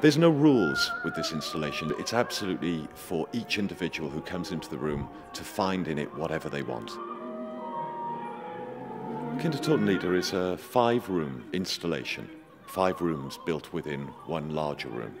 There's no rules with this installation. It's absolutely for each individual who comes into the room to find in it whatever they want. Kindertotenlieder is a five-room installation, five rooms built within one larger room.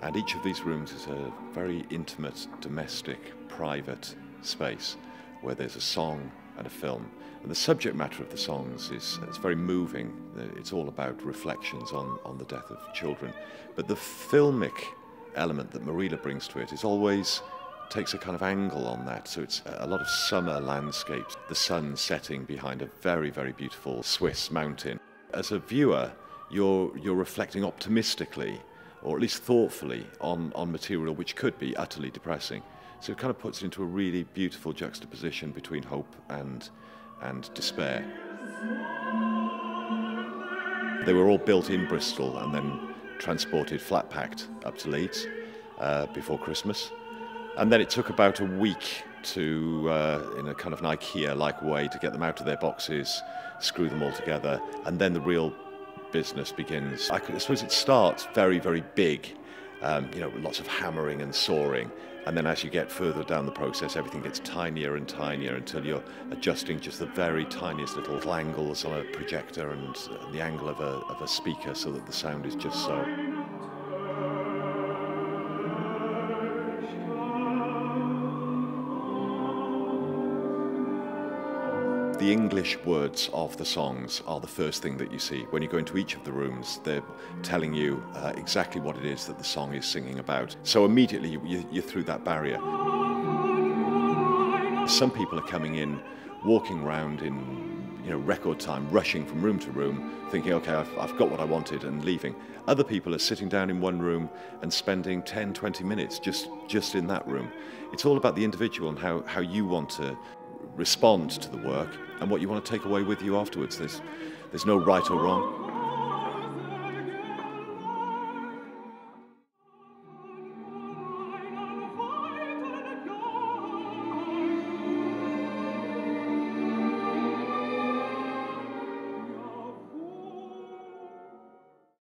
And each of these rooms is a very intimate, domestic, private space where there's a song and a film. And the subject matter of the songs is it's very moving. It's all about reflections on, on the death of children. But the filmic element that Mariele brings to it is always takes a kind of angle on that. So it's a lot of summer landscapes, the sun setting behind a very, very beautiful Swiss mountain. As a viewer, you're, you're reflecting optimistically, or at least thoughtfully, on, on material which could be utterly depressing. So it kind of puts it into a really beautiful juxtaposition between hope and, and despair. They were all built in Bristol and then transported flat packed up to Leeds uh, before Christmas. And then it took about a week to, uh, in a kind of an IKEA-like way, to get them out of their boxes, screw them all together, and then the real business begins. I suppose it starts very, very big, um, you know, lots of hammering and sawing, and then as you get further down the process, everything gets tinier and tinier until you're adjusting just the very tiniest little angles on a projector and the angle of a, of a speaker so that the sound is just so. The English words of the songs are the first thing that you see. When you go into each of the rooms, they're telling you uh, exactly what it is that the song is singing about. So immediately you, you're through that barrier. Some people are coming in, walking around in you know, record time, rushing from room to room, thinking, okay, I've, I've got what I wanted and leaving. Other people are sitting down in one room and spending 10, 20 minutes just, just in that room. It's all about the individual and how, how you want to respond to the work and what you want to take away with you afterwards. There's, there's no right or wrong.